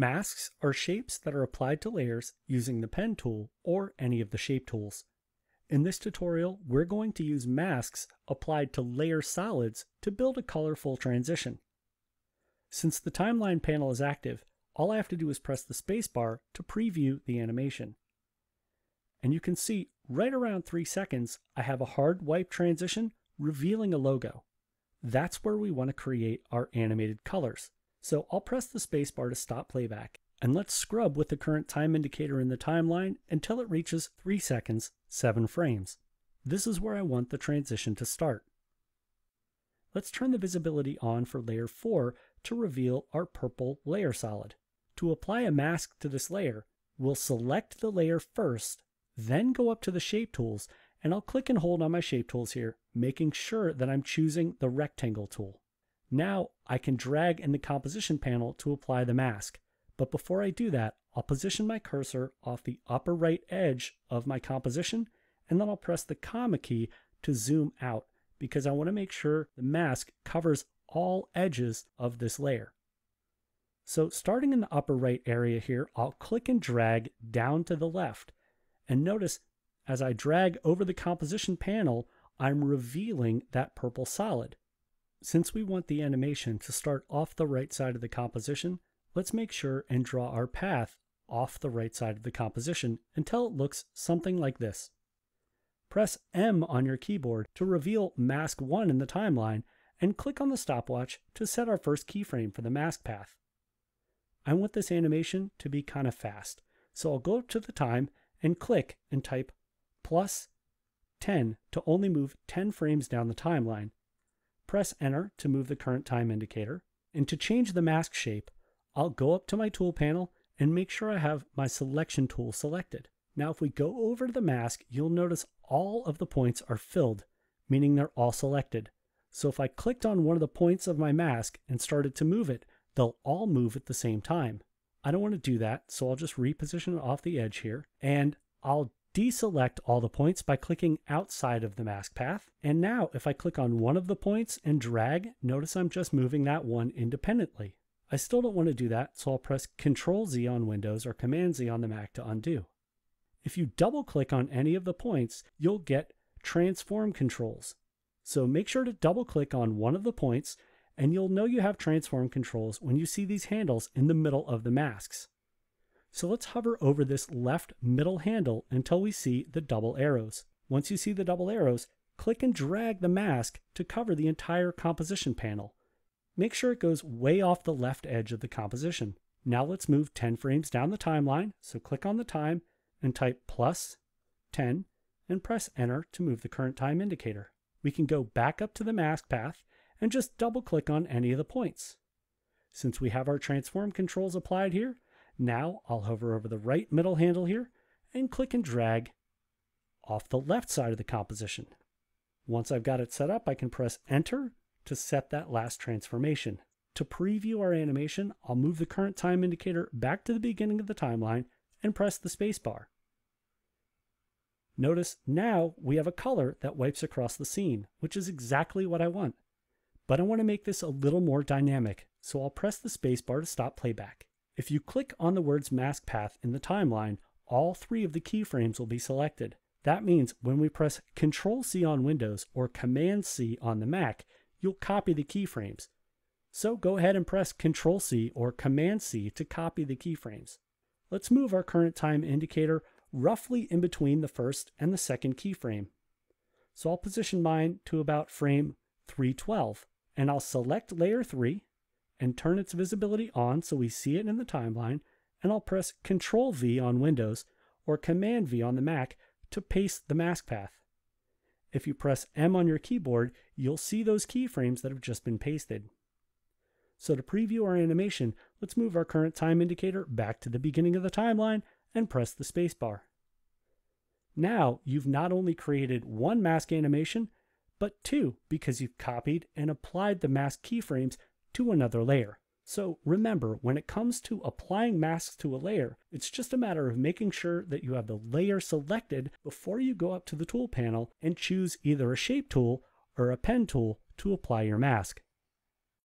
Masks are shapes that are applied to layers using the pen tool or any of the shape tools. In this tutorial, we're going to use masks applied to layer solids to build a colorful transition. Since the timeline panel is active, all I have to do is press the spacebar to preview the animation. And you can see right around 3 seconds, I have a hard wipe transition revealing a logo. That's where we want to create our animated colors. So I'll press the spacebar to stop playback. And let's scrub with the current time indicator in the timeline until it reaches 3 seconds, 7 frames. This is where I want the transition to start. Let's turn the visibility on for layer 4 to reveal our purple layer solid. To apply a mask to this layer, we'll select the layer first, then go up to the shape tools, and I'll click and hold on my shape tools here, making sure that I'm choosing the rectangle tool. Now I can drag in the composition panel to apply the mask. But before I do that, I'll position my cursor off the upper right edge of my composition, and then I'll press the comma key to zoom out because I want to make sure the mask covers all edges of this layer. So starting in the upper right area here, I'll click and drag down to the left. And notice as I drag over the composition panel, I'm revealing that purple solid. Since we want the animation to start off the right side of the composition, let's make sure and draw our path off the right side of the composition until it looks something like this. Press M on your keyboard to reveal mask 1 in the timeline and click on the stopwatch to set our first keyframe for the mask path. I want this animation to be kind of fast, so I'll go to the time and click and type plus 10 to only move 10 frames down the timeline. Press enter to move the current time indicator, and to change the mask shape, I'll go up to my tool panel and make sure I have my selection tool selected. Now if we go over to the mask, you'll notice all of the points are filled, meaning they're all selected. So if I clicked on one of the points of my mask and started to move it, they'll all move at the same time. I don't want to do that, so I'll just reposition it off the edge here, and I'll deselect all the points by clicking outside of the mask path. And now if I click on one of the points and drag, notice I'm just moving that one independently. I still don't want to do that, so I'll press Ctrl Z on Windows or Command Z on the Mac to undo. If you double click on any of the points, you'll get transform controls. So make sure to double click on one of the points and you'll know you have transform controls when you see these handles in the middle of the masks. So let's hover over this left middle handle until we see the double arrows. Once you see the double arrows, click and drag the mask to cover the entire composition panel. Make sure it goes way off the left edge of the composition. Now let's move 10 frames down the timeline, so click on the time and type plus 10 and press enter to move the current time indicator. We can go back up to the mask path and just double click on any of the points. Since we have our transform controls applied here, now I'll hover over the right middle handle here and click and drag off the left side of the composition. Once I've got it set up, I can press enter to set that last transformation. To preview our animation, I'll move the current time indicator back to the beginning of the timeline and press the spacebar. Notice now we have a color that wipes across the scene, which is exactly what I want. But I want to make this a little more dynamic, so I'll press the spacebar to stop playback. If you click on the words mask path in the timeline, all three of the keyframes will be selected. That means when we press Control C on Windows or Command C on the Mac, you'll copy the keyframes. So go ahead and press Control C or Command C to copy the keyframes. Let's move our current time indicator roughly in between the first and the second keyframe. So I'll position mine to about frame 312 and I'll select layer 3 and turn its visibility on so we see it in the timeline and I'll press Control V on Windows or Command V on the Mac to paste the mask path. If you press M on your keyboard, you'll see those keyframes that have just been pasted. So to preview our animation, let's move our current time indicator back to the beginning of the timeline and press the spacebar. Now you've not only created one mask animation, but two because you've copied and applied the mask keyframes to another layer. So remember, when it comes to applying masks to a layer, it's just a matter of making sure that you have the layer selected before you go up to the tool panel and choose either a shape tool or a pen tool to apply your mask.